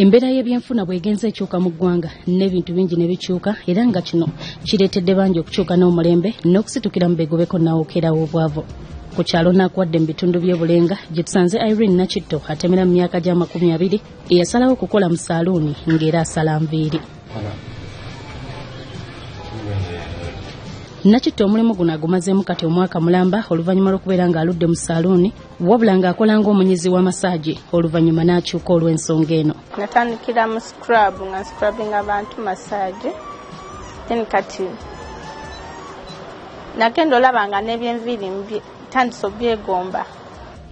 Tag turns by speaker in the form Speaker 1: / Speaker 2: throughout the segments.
Speaker 1: embeera y'ebyenfuna bw'egenza ekyuka mu ggwanga n'ebintu bingi ne bikyuka era nga kino kireetedde bangi okukyuka n'omulembe n'okusitukira mu begobeko n'awookerawo obwavu ku kyalo naakwadde mu bitundu by'obulenga gye tusanze irene nakitto atemera mu myaka gy'amakumi abiri eyasalawo okukola mu saaluuni ng'era asala nviiri nakitto omulimu guno agumazeemu kati omwaka mulamba oluvannyuma lw'okubeera ng'aludde mu saaluuni wabula ng'akola ng'omunyizi w'amasaagi oluvannyuma n'akyuka olw'ensonga eno.
Speaker 2: Natandikira mu scrub nga nscrubinga abantu masaagi then kati nagenda olaba nga n'ebyenviiri tandisa obyegomba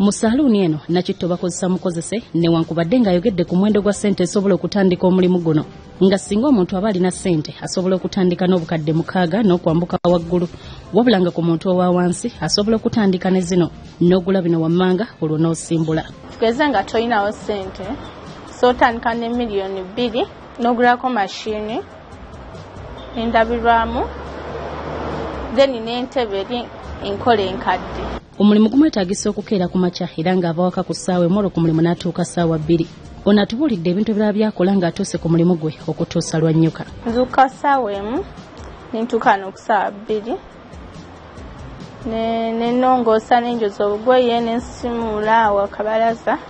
Speaker 1: mu saaluuni eno nakitto bakozesa mukozese newankubadde ng'ayogedde ku muwendo gwa ssente esobola okutandika omulimu guno. Nga singa omuntu aba alina ssente asobola okutandika n'obukadde mukaaga n'okwambuka waggulu. Wabula nga ku muntu owa wansi asobola okutandika ne zino n'ogula bino wammanga olwo n'osimbula.
Speaker 2: Tugeze nga tolinawo ssente so otandika ne miliyoni bbiri n'ogulako mashiini endabirwamu then n'entebe eri enkola enkadde
Speaker 1: omulimu gumwetaagisa okukeera ku makya era ng'ava waka ku ssaawa emu ku mulimu n'atuuka ssaawa bbiri. Ono atubuulidde ebintu ebirala byakola ng'atuuse ku mulimu gwe okutuusa lwannyuka
Speaker 2: nzuuka ssaawa emu nentuuka no ku ssaawa bbiri. Nenongoosa nenjoza obugoye nensimuula awo akabalaza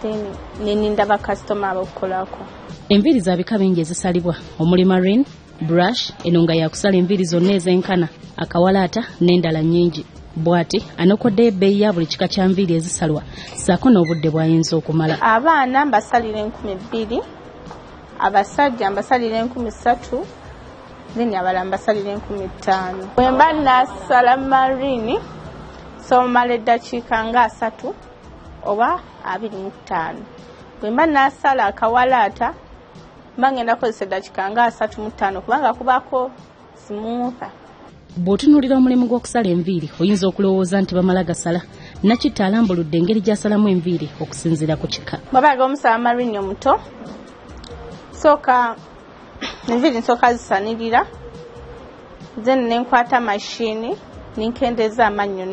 Speaker 2: then neninda bakasitoma abokukolako
Speaker 1: enviiri za bika bingi ezisalibwa. Omuli marine brush eno nga yakusala enviiri zonna ez'enkana akawalaata n'endala nnyingi bw'ati anokoddeyo ebbeeyi ya buli kika kya nviiri ezisalwa ssaako n'obudde bw'ayinza okumala.
Speaker 2: Abaana mbasalira enkumi bbiri abasajja mbasalira enkumi ssatu then abalala mbasalira enkumi ttaano. Bwe mba nasala marini somala eddakiika nga asatu oba abiri mu ttaano. Bwe mba nasala akawalaata mba ngenda kukozesa eddakiika nga asatu mu ttaano kubanga kubako simuutha
Speaker 1: bw'otunuulira omulimu gw'okusala enviiri oyinza okulowooza nti bamala gasala. Nakitta alambuludde engeri gy'asalamu enviiri okusinziira ku kika.
Speaker 2: Bwabaaga omusala marini omuto. Sooka enviiri nsooka zisanirira. Then nenkwata mashiini ninkendeeza amannyo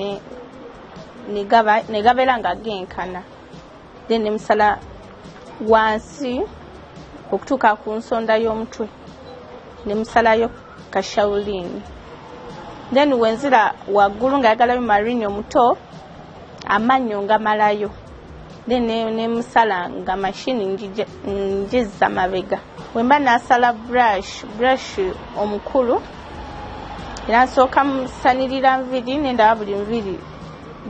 Speaker 2: negabeera nga genkana. Then nemusala wansi okutuuka ku nsonda y'omutwe. Nemusalayo kashawuliini then wenzira waggulu ngaayagalayo marini omuto amannyo ngamalayo. Then nemusala nga mashini njizza mabega. Wemba nasala brush brush omukulu era nsooka musanirira nviri nendaba buli nviri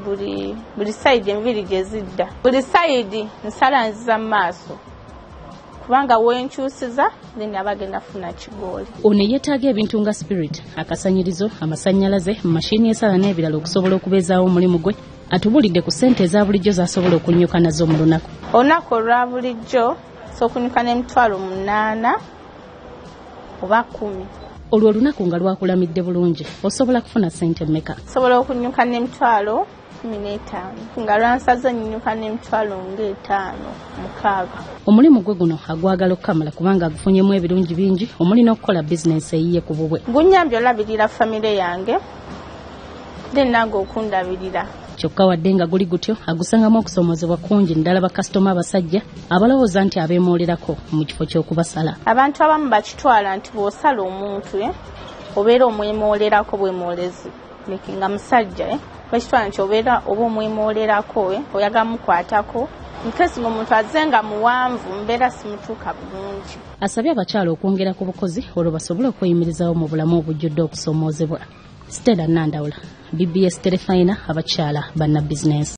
Speaker 2: buli buli sayidi enviri gyezidda buli sayidi nsala nziza mu maaso kubanga wenkyusiza then aba agenda funa kigooli.
Speaker 1: Ono yeetaaga ebintu nga spirit akasanyirizo amasannyalaze mashini esala n'ebirala okusobola okubeezaawo omulimu gwe atubuulidde ku ssente eza bulijjo z'asobola okunnyuka nazo mu lunaku.
Speaker 2: Olunaku olwa bulijjo sokunyuka n'emitwalo munaana oba kumi
Speaker 1: olwo olunaku nga lwakulamidde bulungi osobola kufuna ssente mmeka?
Speaker 2: Sobola okunyuka n'emitwalo kumi n'etaano nga lwansaze nnyuka n'emitwalo ng'etaano mukaaga.
Speaker 1: Omulimu gwe guno agwagala okukamala kubanga agufunyemu ebirungi bingi omuli n'okukola bizinensi eyiye ku bubwe.
Speaker 2: Gunyambye olabirira famire yange then nange okundabirira
Speaker 1: kyokka wadde nga guli gutyo agusangamu okusoomozebwa kungi ddala bakasitoma abasajja abalowooza nti abeemoolerako mu kifo ky'okubasala.
Speaker 2: Abantu abamu bakitwala nti bw'osala omuntu obeera omwemoolerako bwemwoolezi nga musajja bakitwala nti obeera oba omwemoolerako oyagala mukwatako. Nkesi nga omuntu azze nga muwanvu mbeera simutuuka bulungi.
Speaker 1: Asabye abakyala okwongera ku bukozi olwo basobole okweyimirizawo mu bulamu obujjudde okusoomoozebwa stella nandawula bbs terefayina abakyala bannabizinensi